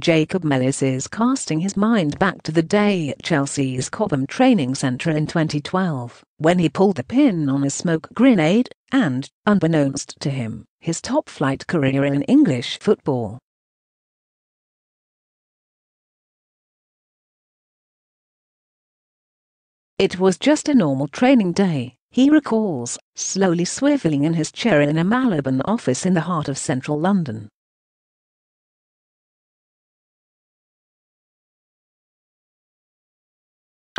Jacob Mellis is casting his mind back to the day at Chelsea's Cobham Training Centre in 2012, when he pulled the pin on a smoke grenade, and, unbeknownst to him, his top-flight career in English football. It was just a normal training day, he recalls, slowly swivelling in his chair in a Marylebone office in the heart of central London.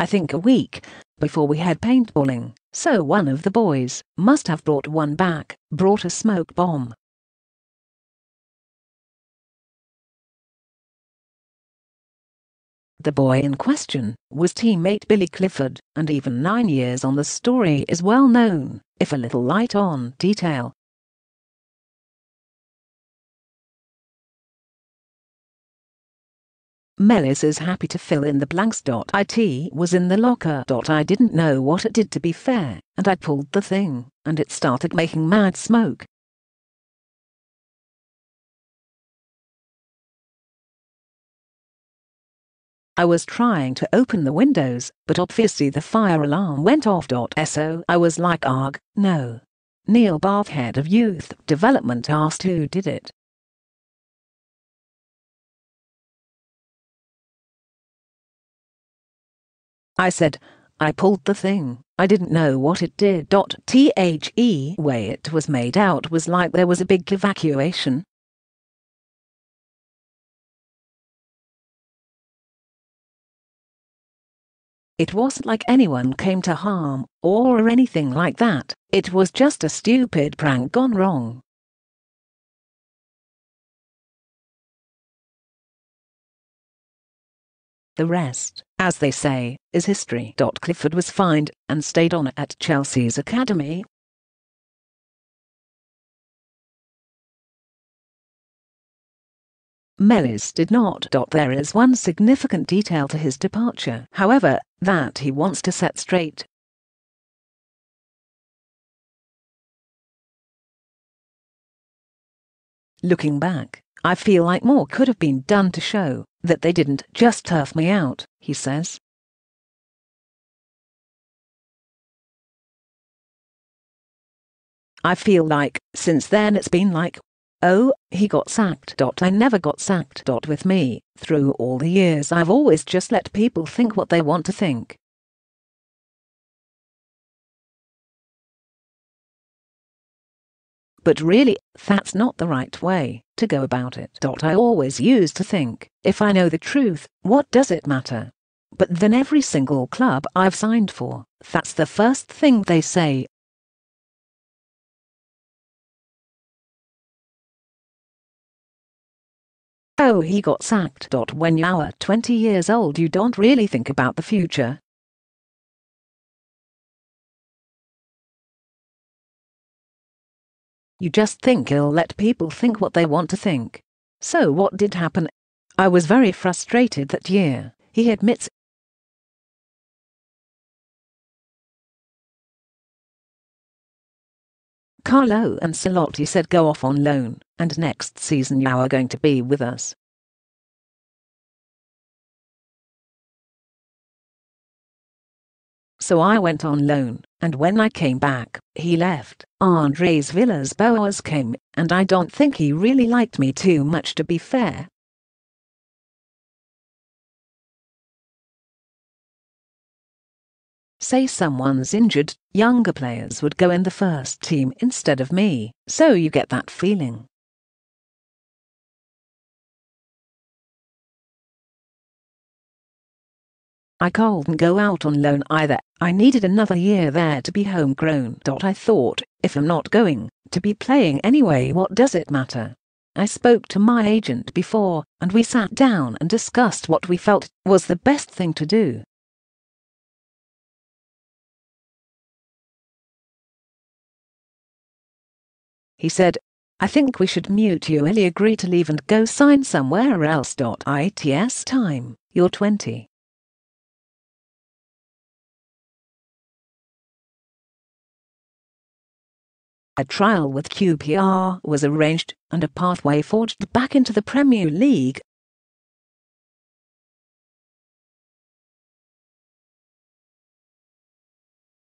I think a week before we had paintballing, so one of the boys must have brought one back, brought a smoke bomb. The boy in question was teammate Billy Clifford, and even nine years on the story is well known, if a little light on detail. Mellis is happy to fill in the blanks. It was in the locker. I didn't know what it did to be fair, and I pulled the thing, and it started making mad smoke. I was trying to open the windows, but obviously the fire alarm went off. So I was like arg, no. Neil Bath head of youth development asked who did it. I said, I pulled the thing. I didn't know what it did. The way it was made out was like there was a big evacuation. It wasn't like anyone came to harm, or anything like that, it was just a stupid prank gone wrong. The rest, as they say, is history. Clifford was fined and stayed on at Chelsea's academy. Mellis did not. There is one significant detail to his departure, however, that he wants to set straight. Looking back, I feel like more could have been done to show that they didn't just turf me out, he says. I feel like, since then it's been like, oh, he got sacked. I never got sacked. With me, through all the years I've always just let people think what they want to think. But really, that's not the right way to go about it. I always used to think, if I know the truth, what does it matter? But then every single club I've signed for, that's the first thing they say. Oh, he got sacked. When you're 20 years old, you don't really think about the future. You just think he'll let people think what they want to think. So what did happen? I was very frustrated that year, he admits. Carlo Ancelotti said go off on loan, and next season you are going to be with us. So I went on loan, and when I came back, he left. André Villas-Boas came, and I don't think he really liked me too much to be fair. Say someone's injured, younger players would go in the first team instead of me, so you get that feeling. I couldn't go out on loan either, I needed another year there to be homegrown. I thought, if I'm not going to be playing anyway what does it matter? I spoke to my agent before, and we sat down and discussed what we felt was the best thing to do. He said, I think we should mutually agree to leave and go sign somewhere else. Its time, you're 20. A trial with QPR was arranged and a pathway forged back into the Premier League.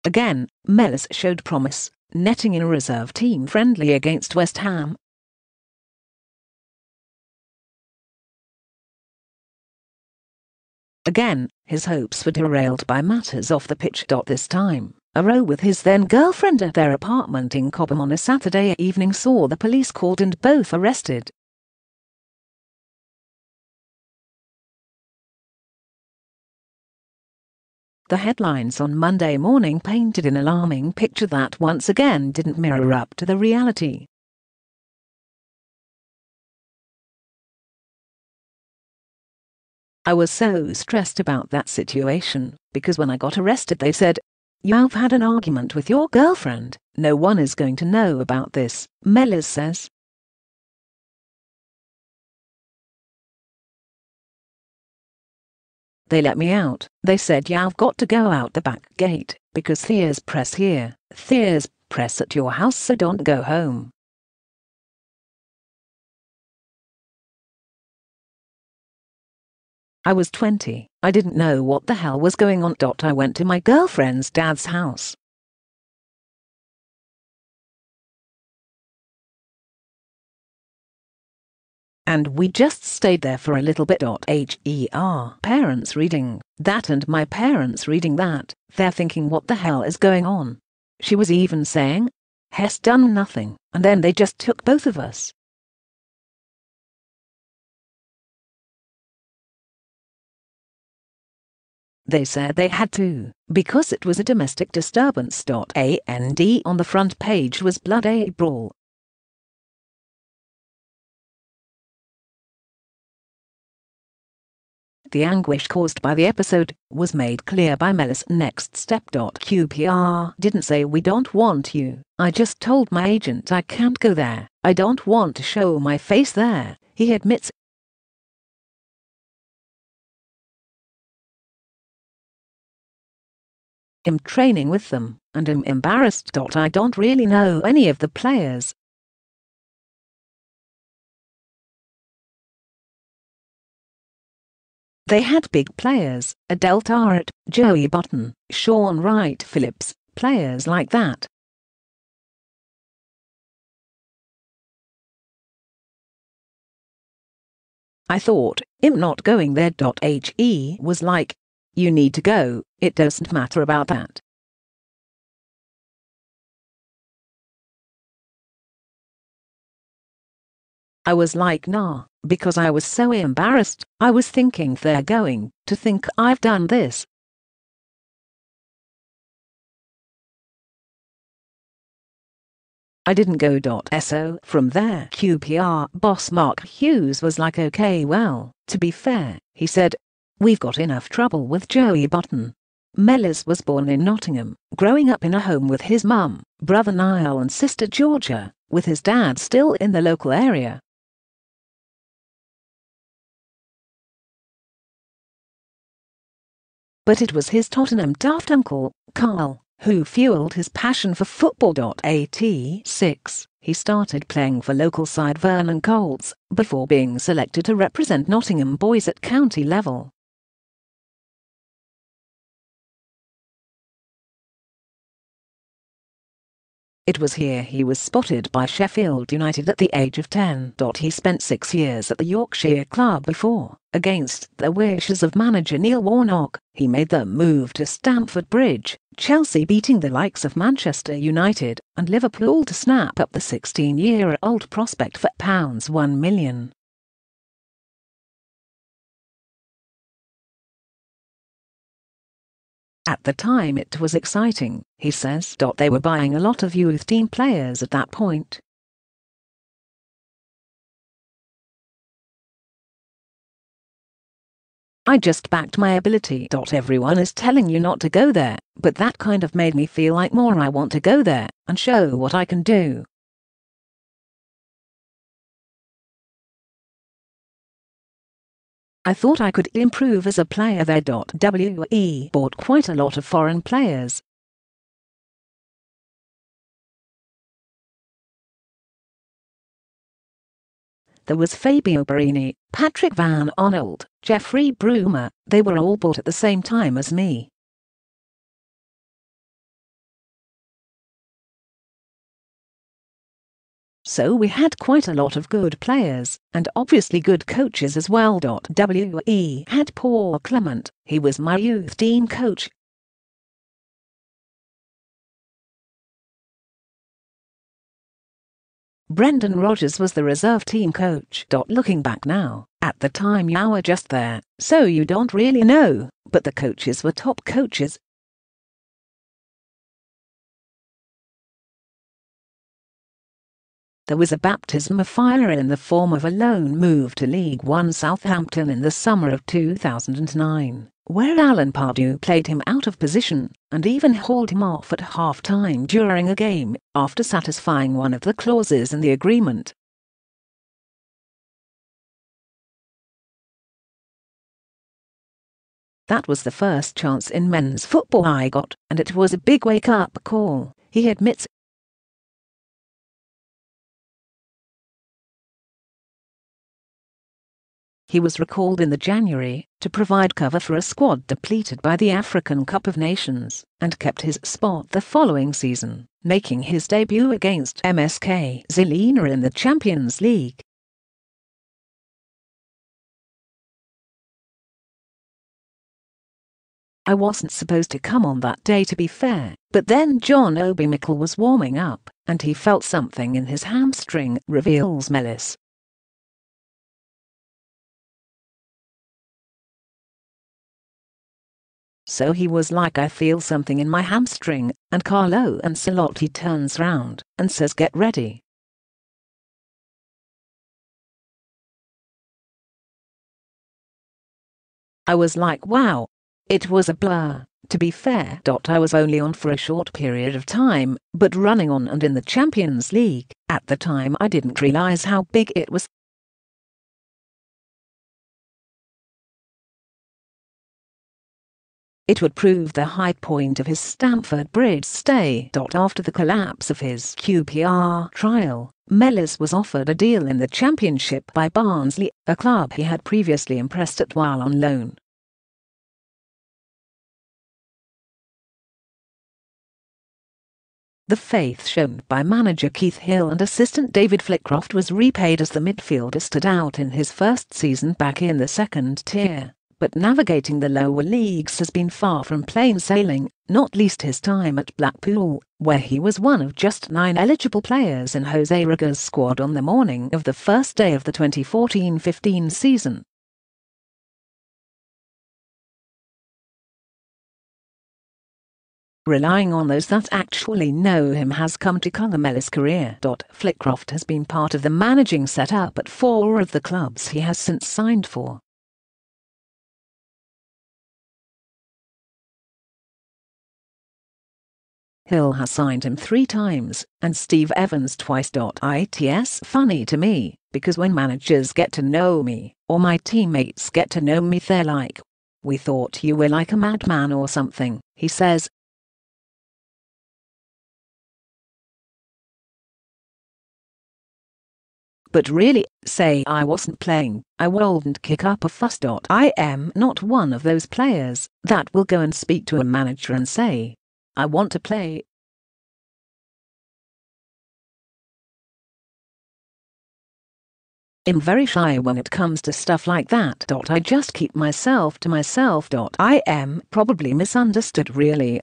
Again, Mellis showed promise, netting in a reserve team friendly against West Ham. Again, his hopes were derailed by matters off the pitch. This time, a row with his then girlfriend at their apartment in Cobham on a Saturday evening saw the police called and both arrested. The headlines on Monday morning painted an alarming picture that once again didn't mirror up to the reality. I was so stressed about that situation, because when I got arrested they said, You've had an argument with your girlfriend, no one is going to know about this, Mellis says. They let me out. They said, Yeah, I've got to go out the back gate, because there's press here, there's press at your house, so don't go home. I was 20. I didn't know what the hell was going on. I went to my girlfriend's dad's house. And we just stayed there for a little bit. Her parents reading that and my parents reading that. They're thinking what the hell is going on. She was even saying, Hess done nothing, and then they just took both of us. They said they had to, because it was a domestic disturbance. And on the front page was Blood A Brawl. The anguish caused by the episode was made clear by Mellis next step. QPR didn't say we don't want you, I just told my agent I can't go there, I don't want to show my face there, he admits am training with them, and am embarrassed. I don't really know any of the players. They had big players, Adel Taarabt, Joey Barton, Shaun Wright-Phillips, players like that. I thought, him not going there. He was like, you need to go, it doesn't matter about that. I was like nah, because I was so embarrassed, I was thinking they're going to think I've done this. I didn't go. So from there QPR boss Mark Hughes was like okay well, to be fair, he said, We've got enough trouble with Joey Barton. Mellis was born in Nottingham, growing up in a home with his mum, brother Niall and sister Georgia, with his dad still in the local area. But it was his Tottenham daft uncle, Carl, who fueled his passion for football. At 6, he started playing for local side Vernon Colts, before being selected to represent Nottingham boys at county level. It was here he was spotted by Sheffield United at the age of 10. He spent six years at the Yorkshire club before, against the wishes of manager Neil Warnock, he made the move to Stamford Bridge, Chelsea beating the likes of Manchester United and Liverpool to snap up the 16-year-old prospect for pounds 1 million. At the time it was exciting, he says. They were buying a lot of youth team players at that point. I just backed my ability. Everyone is telling you not to go there, but that kind of made me feel like more I want to go there and show what I can do. I thought I could improve as a player there. WE bought quite a lot of foreign players. There was Fabio Borini, Patrick Van Aanholt, Jeffrey Bruma, they were all bought at the same time as me. So we had quite a lot of good players, and obviously good coaches as well. WE had Paul Clement, he was my youth team coach. Brendan Rodgers was the reserve team coach. Looking back now, at the time you were just there, so you don't really know, but the coaches were top coaches. There was a baptism of fire in the form of a loan move to League One Southampton in the summer of 2009, where Alan Pardew played him out of position and even hauled him off at half-time during a game after satisfying one of the clauses in the agreement. That was the first chance in men's football I got, and it was a big wake-up call, he admits He was recalled in the January to provide cover for a squad depleted by the African Cup of Nations and kept his spot the following season, making his debut against MSK Žilina in the Champions League. I wasn't supposed to come on that day to be fair, but then John Obi Mikel was warming up and he felt something in his hamstring, reveals Mellis. So he was like I feel something in my hamstring, and Carlo and Ancelotti turns round and says get ready. I was like wow. It was a blur, to be fair. I was only on for a short period of time, but running on and in the Champions League, at the time I didn't realise how big it was It would prove the high point of his Stamford Bridge stay. After the collapse of his QPR trial, Mellis was offered a deal in the Championship by Barnsley, a club he had previously impressed at while on loan. The faith shown by manager Keith Hill and assistant David Flitcroft was repaid as the midfielder stood out in his first season back in the second tier but navigating the lower leagues has been far from plain sailing, not least his time at Blackpool, where he was one of just nine eligible players in Jose Riga's squad on the morning of the first day of the 2014-15 season. Relying on those that actually know him has come to Mellis' career. Flitcroft has been part of the managing setup at four of the clubs he has since signed for. Hill has signed him three times, and Steve Evans twice. It's funny to me, because when managers get to know me, or my teammates get to know me they're like, we thought you were like a madman or something, he says. But really, say I wasn't playing, I wouldn't kick up a fuss. I am not one of those players that will go and speak to a manager and say, I want to play. I'm very shy when it comes to stuff like that. I just keep myself to myself. I am probably misunderstood really.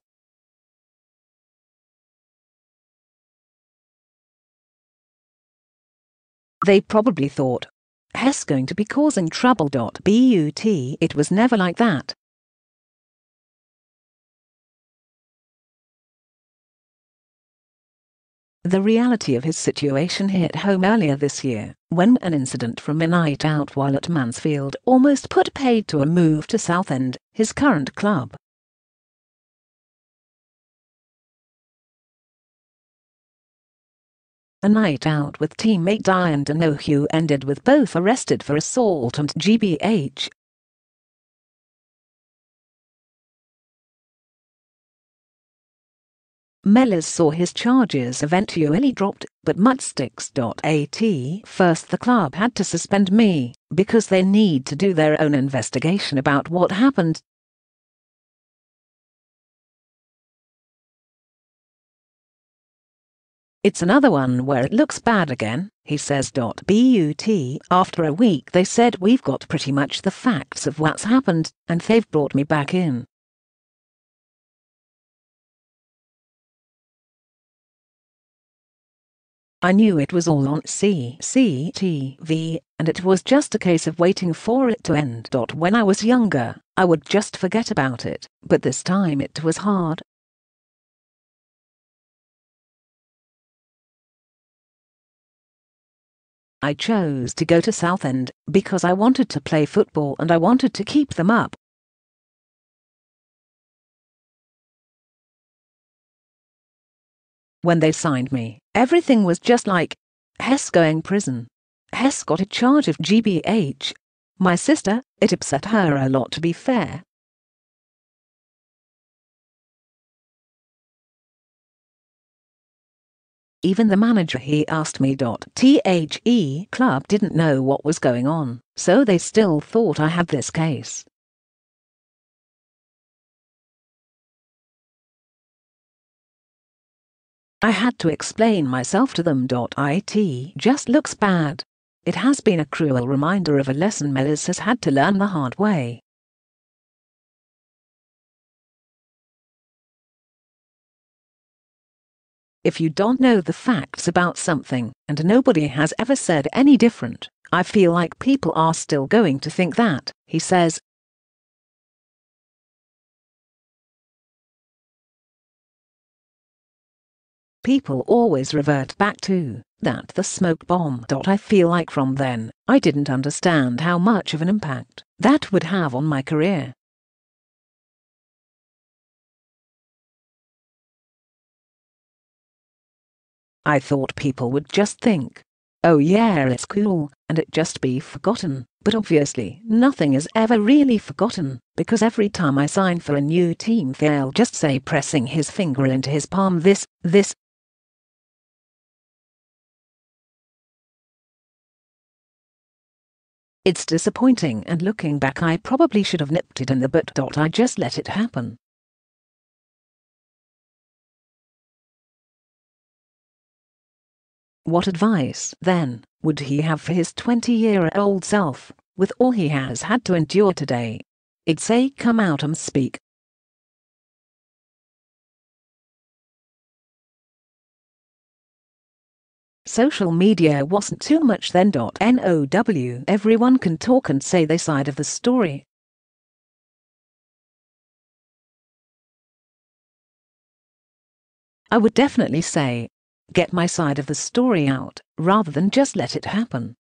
They probably thought, Hess going to be causing trouble. But it was never like that. The reality of his situation hit home earlier this year, when an incident from a night out while at Mansfield almost put paid to a move to Southend, his current club. A night out with teammate Diane Donoghue ended with both arrested for assault and GBH, Mellis saw his charges eventually dropped, but Mudsticks.at first the club had to suspend me, because they need to do their own investigation about what happened. It's another one where it looks bad again, he says. But after a week they said we've got pretty much the facts of what's happened, and they've brought me back in. I knew it was all on CCTV, and it was just a case of waiting for it to end. When I was younger, I would just forget about it, but this time it was hard. I chose to go to Southend because I wanted to play football and I wanted to keep them up. When they signed me, everything was just like Hess going prison. Hess got a charge of GBH. My sister, it upset her a lot to be fair. Even the manager he asked me. The club didn't know what was going on, so they still thought I had this case. I had to explain myself to them. It just looks bad. It has been a cruel reminder of a lesson Mellis has had to learn the hard way. If you don't know the facts about something, and nobody has ever said any different, I feel like people are still going to think that, he says, people always revert back to that the smoke bomb. I feel like from then, I didn't understand how much of an impact that would have on my career. I thought people would just think, oh yeah, it's cool, and it just be forgotten. But obviously, nothing is ever really forgotten, because every time I sign for a new team they'll just say pressing his finger into his palm this, this, It's disappointing and looking back I probably should have nipped it in the butt. I just let it happen. What advice, then, would he have for his 20-year-old self, with all he has had to endure today? It'd say come out and speak. Social media wasn't too much then. Now everyone can talk and say their side of the story. I would definitely say, get my side of the story out, rather than just let it happen.